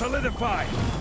solidified!